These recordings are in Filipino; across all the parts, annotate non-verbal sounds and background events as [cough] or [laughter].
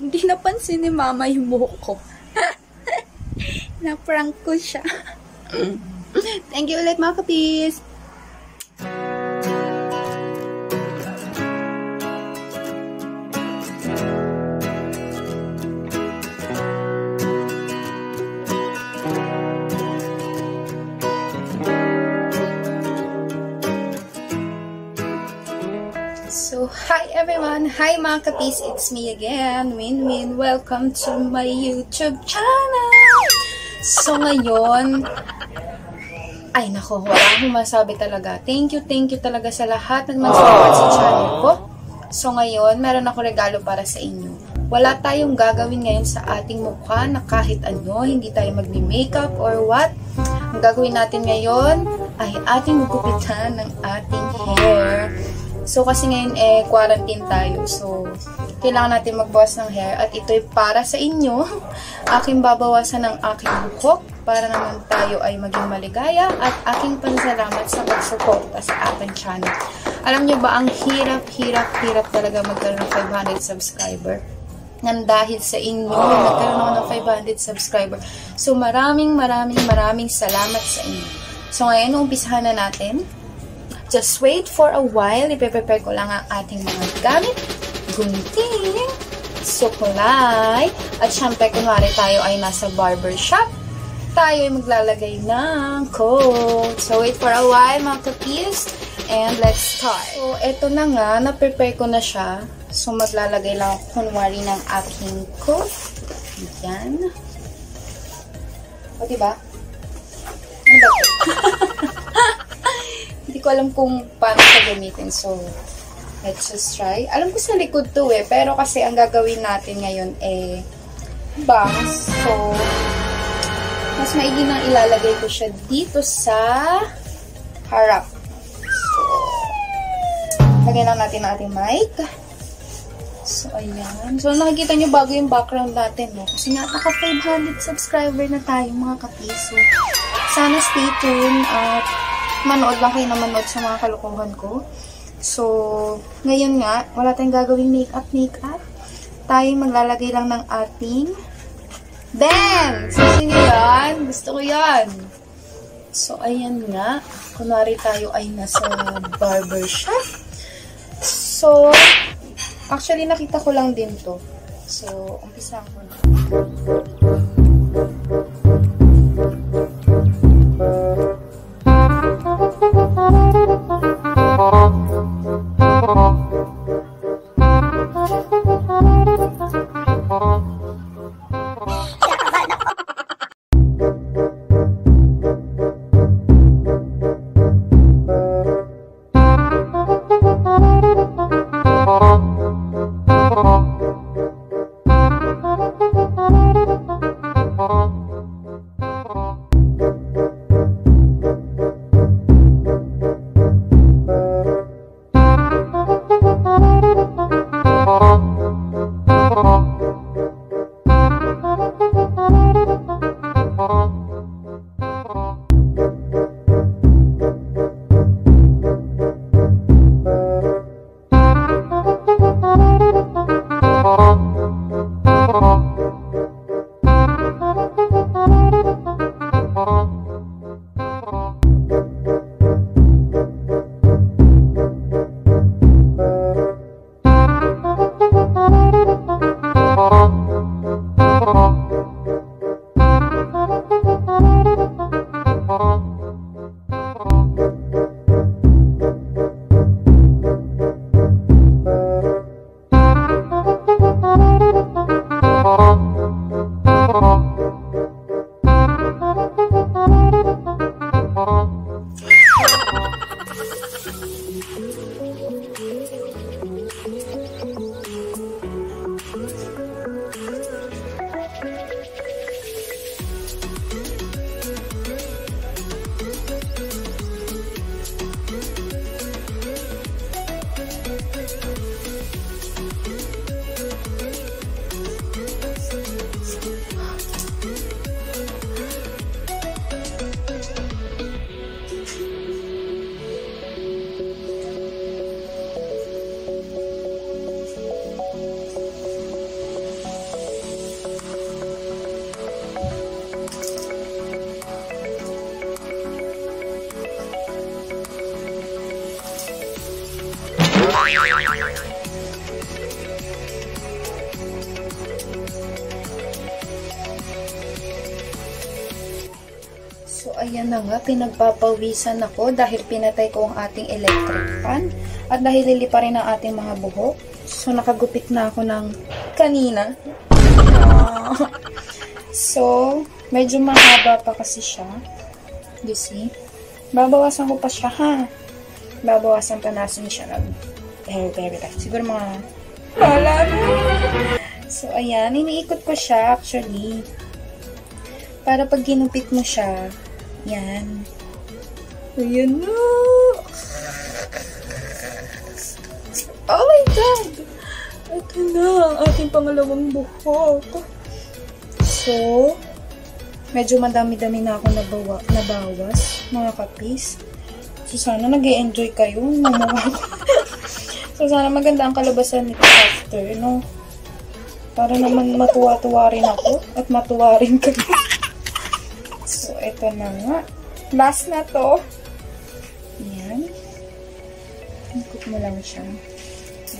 Hindi napansin ni mama yung buhok ko. [laughs] Na-prank ko siya. Thank you ulit mga kapis. Hi everyone! Hi mga kapis! It's me again, Win Win. Welcome to my YouTube channel! So, ngayon, ay nako, wala akong masabi talaga. Thank you, thank you talaga sa lahat ng nag-support sa channel ko. So, ngayon, meron ako regalo para sa inyo. Wala tayong gagawin ngayon sa ating mukha na kahit ano, hindi tayo magni-makeup or what. Ang gagawin natin ngayon ay ating gugupitan ng ating hair. So, kasi ngayon eh, quarantine tayo. So, kailangan natin magbawas ng hair. At ito'y para sa inyo. [laughs] Aking babawasan ng aking buhok para naman tayo ay maging maligaya at aking pansalamat sa pagsuporta sa ating channel. Alam nyo ba, ang hirap, hirap, hirap talaga magkaroon ng 500 subscriber nang dahil sa inyo, nagkaroon ako ng 500 subscriber. So, maraming, maraming, maraming salamat sa inyo. So, ngayon, umpisahan na natin. Just wait for a while. Ipe-prepare ko lang ang ating mga gamit. Gunting, suklay, at syempre, kunwari tayo ay nasa barber shop, tayo ay maglalagay ng coat. So, wait for a while, mga kapis. And let's start. So, eto na nga. Na-prepare ko na siya. So, maglalagay lang ako kunwari ng aking coat. Yan. O, diba? Ba [laughs] Hindi ko alam kung paano siya gamitin. So, let's just try. Alam ko sa likod to eh. Pero kasi ang gagawin natin ngayon eh bangs. So, mas maigi nang ilalagay ko siya dito sa harap. So, lagay lang natin ang ating mic. So, ayan. So, nakikita nyo bago yung background natin, no? Kasi nga, naka 500 subscriber na tayo, mga kapiso. Sana stay tuned at manood lang kayo na manood sa mga kalukuhan ko. So, ngayon nga, wala tayong gagawing makeup-makeup. Tayo maglalagay lang ng ating Bam! Gusto nyo yan? Gusto ko yan. So, ayan nga. Kunwari tayo ay nasa barbershop. So, actually, nakita ko lang din to. So, umpisa ko na. Ayan na nga, pinagpapawisan ako dahil pinatay ko ang ating electric fan. At dahil lilipa rin ang ating mga buhok. So, nakagupit na ako ng kanina. [laughs] So, medyo mahaba pa kasi siya. You see? Babawasan ko pa siya, ha? Babawasan pa natin siya ng hair, hair, hair. Siguro mga wala. So, ayan. Iniikot ko siya, actually. Para pag ginupit mo siya, yan. Ayan na. Oh my God! Ito na ang ating pangalawang buhok. So, medyo madami-dami na ako nabawa, nabawas, mga kapis. So, sana nag enjoy kayo. [laughs] So, sana maganda ang kalabasan nito after, no? Para naman matuwa-tuwa rin ako at matuwa rin kayo. Ito na nga. Last na to. Ayan. Ikot mo lang siya.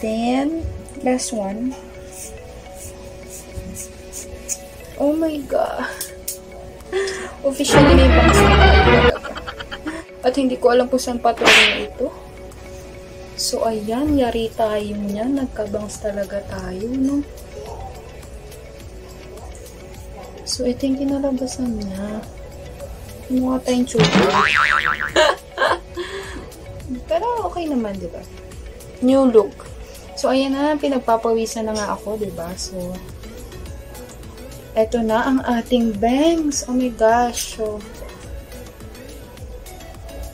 Then, last one. Oh my God. Officially may bangs na At hindi ko alam kung saan patuloy ito. So, ayan. Yari tayo niyan. Nagkabangs talaga tayo, no? So, ito yung kinalabasan niya. Mukha tayong children. [laughs] Pero okay naman, di ba? New look. So, ayan na, pinagpapawisan na nga ako, ba diba? So, eto na ang ating bangs. Oh my gosh. So,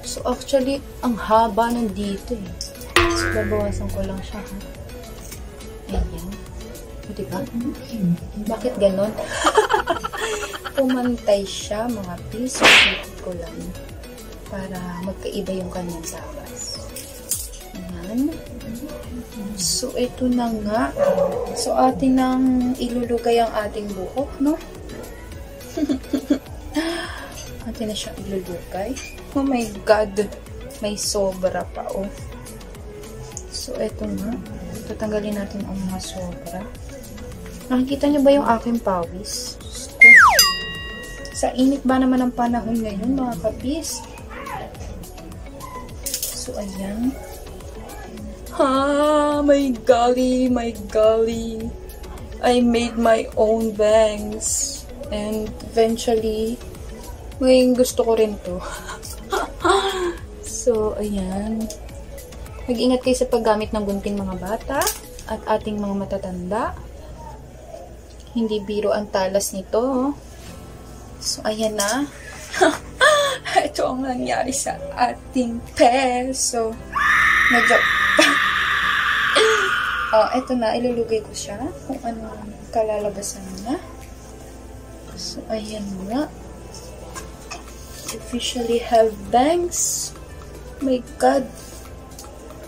so actually, ang haba nandito eh. So, babawasan ko lang siya, ha? Ayan. Diba? Bakit ganon? [laughs] Pumantay siya, mga piso. ko lang. Para magkaiba yung kanyang sabas. Ayan. So, ito na nga. So, atin nang ilulugay ang ating buhok, no? [laughs] atin na siyang ilulugay. Oh my God! May sobra pa, oh. So, ito nga. Tatanggalin natin ang mga sobra. Nakikita niyo ba yung aking pawis? Sa init ba naman ang panahon ngayon, mga kapis? So, ayan. Ha, my golly, my golly. I made my own bangs. And eventually, ngayon gusto ko rin to. [laughs] so, ayan. Mag-ingat kayo sa paggamit ng gunting mga bata at ating mga matatanda. Hindi biro ang talas nito. So, ayan na. [laughs] Ito ang nangyari sa ating peso. Medyo [laughs] Oh, eto na. Ilulugay ko siya. Kung ano kalalabasan niya. So, ayan nga. Officially have bangs. My God.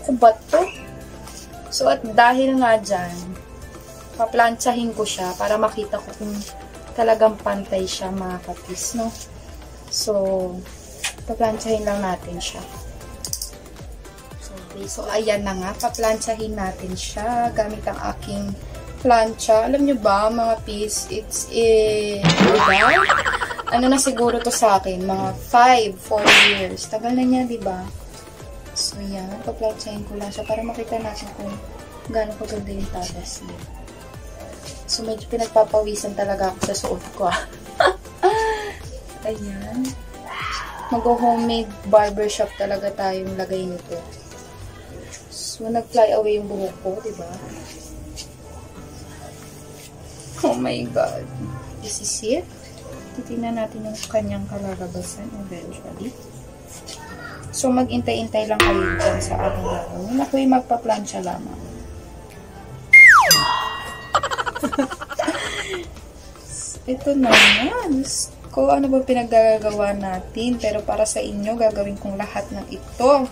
Ano to? So, at dahil nga dyan, paplantsahin ko siya para makita ko kung talagang pantay siya mga kapis, no? So, paplantsahin lang natin siya. Okay, so ayan na nga, paplantsahin natin siya gamit ang aking plancha. Alam nyo ba, mga pis, it's in, diba? Ano na siguro to sa akin, mga 5, 4 years. Tagal na niya, diba? So, yan, paplantsahin ko lang siya para makita natin kung gaano kaganda yung talas niya. So, medyo pinagpapawisan talaga ako sa suot ko, ah. [laughs] Ayan. Mag-homemade barbershop talaga tayong lagay nito. So, nag-fly away yung buhok ko, di ba? Oh my God. This is it. Titignan natin yung kanyang kalalabasan eventually. So, mag-intay-intay lang kayo dyan sa gagawin. Ako'y magpa-plancha lamang. Ito na nga. Ko ano ba pinaggagawa natin. Pero para sa inyo, gagawin kong lahat ng ito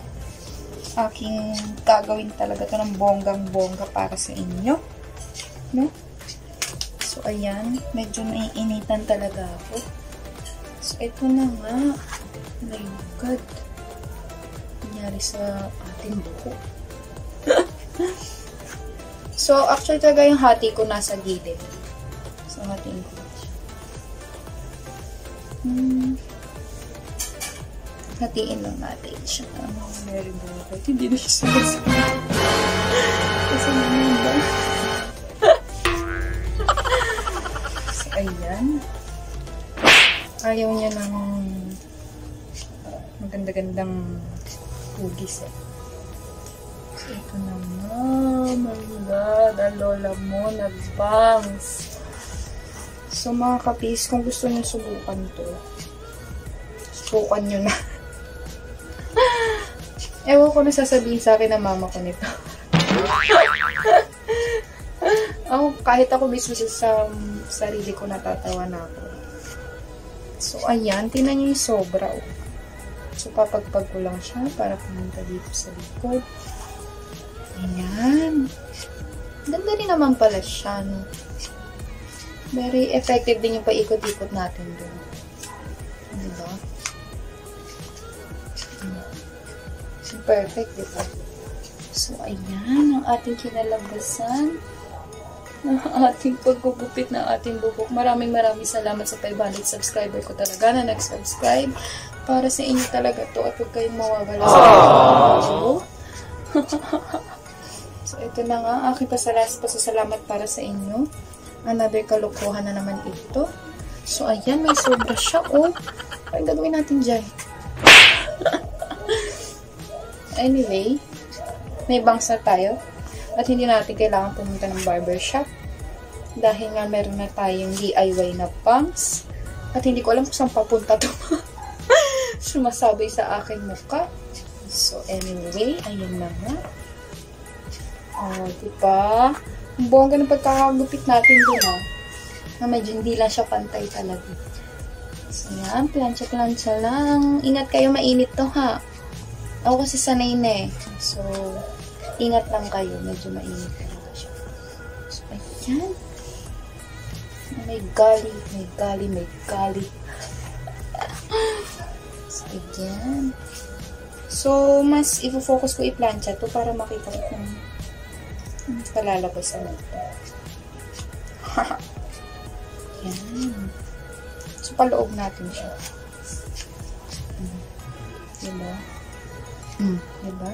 aking gagawin talaga to ng bonggang-bongga para sa inyo. No? So, ayan. Medyo naiinitan talaga ako. So, ito na nga. My God. Nangyari sa ating buko. [laughs] so, actually talaga yung hati ko nasa gilid. So, hatiin ko. Hatiin lang natin siya. Meron ba? Hindi na siya. Kasi naman ba? [laughs] so, ayan. Ayaw niya ng maganda-gandang hugis eh. So, ito naman. My God, ang lola mo, nag-bangs. So, mga kapis, kung gusto niyo subukan to, subukan nyo na. [laughs] Ewan ko na sasabihin sa akin ng mama ko nito. [laughs] ako, kahit ako mismo sa, sa sarili ko natatawa na ako. So, ayan. Tinan nyo yung sobra. Oh. So, papagpag ko lang siya para pumunta dito sa likod. Ayan. Ganda rin naman pala siya, no? Very effective din yung paikot-ikot natin doon. Perfect, diba? So, ayan, ang ating kinalabasan [laughs] ng ating paggugupit ng ating bubok. Maraming maraming salamat sa 500 subscriber ko talaga na nag-subscribe. Para sa inyo talaga to at huwag kayong mawawala sa video. [laughs] so, ito na nga, aking pasalas, pasasalamat para sa inyo. Another kalukuhan na naman ito. So, ayan, may sobra siya, oh. Ano gagawin natin dyan? Anyway, may bangs na tayo. At hindi natin kailangan pumunta ng barbershop. Dahil nga meron na tayong DIY na bangs. At hindi ko alam kung saan papunta to. [laughs] Sumasabay sa aking mukha. So, anyway, ayun na nga. Oh, diba? Ang bongga ng pagkakagupit natin dun, ha. Na medyo hindi lang siya pantay talaga. So, yan. Plancha-plancha lang. Ingat kayo, mainit to, ha. Ako kasi sanay na eh. So, ingat lang kayo. Medyo mainit talaga siya. So, ayan. May gali, may gali, may gali. so, ayan. So, mas i-focus ko i-plancha to para makita ko kung palalabasan ito. [laughs] Yan. So, paloob natin siya. Hmm. Diba? Hmm. Diba?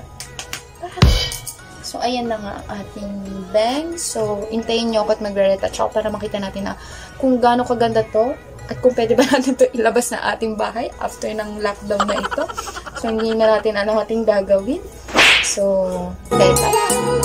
So, ayan na nga ating bang. So, intayin nyo ako at magre-retouch ako para makita natin na kung gaano kaganda to at kung pwede ba [laughs] natin to ilabas na ating bahay after ng lockdown na ito. So, hindi na natin alam ating gagawin. So, okay,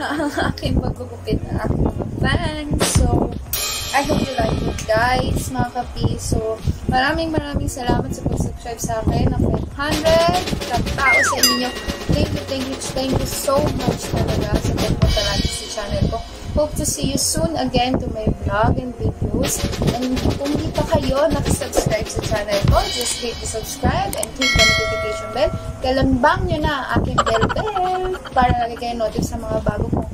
ang aking paggugupit na aking fan. So, I hope you like it guys, mga kapis. So, maraming maraming salamat sa pag-subscribe sa akin ng 500 katao sa inyo. Thank you, thank you, thank you so much talaga sa pagpunta natin sa channel ko. Hope to see you soon again to my vlog and videos. And kung hindi pa kayo nakasubscribe sa channel ko, just hit the subscribe and click the notification bell. Kalambang nyo na ang aking bell bell para lagi kayo notif sa mga bago kong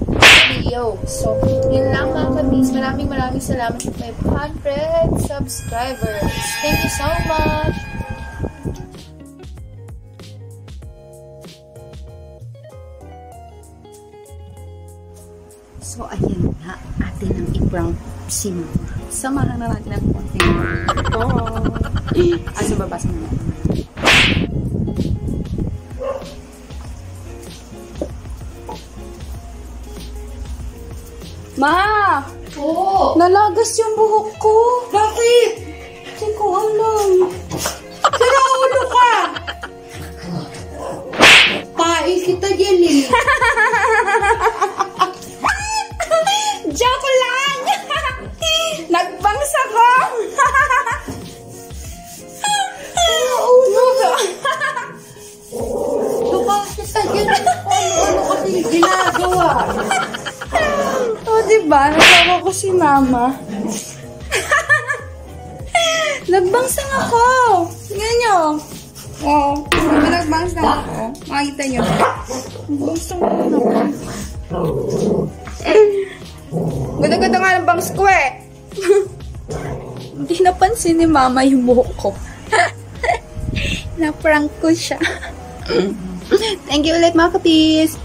video. So, yun lang mga kabis. Maraming maraming salamat sa 500 subscribers. Thank you so much! So, ayan na. Atin ang i-prank si Mama. Samahan na natin ang ito. Ah, sa baba sa mga. Ma! Oo. Nalagas yung buhok ko. Bakit? Hindi ko alam. Nagbangsang ako! Tingnan nyo. Oh, diba nagbangsang ako? Makikita nyo. Nagbangsang ako. Ganda-ganda nga ng bangs ko eh. [laughs] Hindi napansin ni mama yung buhok ko. [laughs] Na-prank ko siya. [laughs] Thank you ulit mga kapis.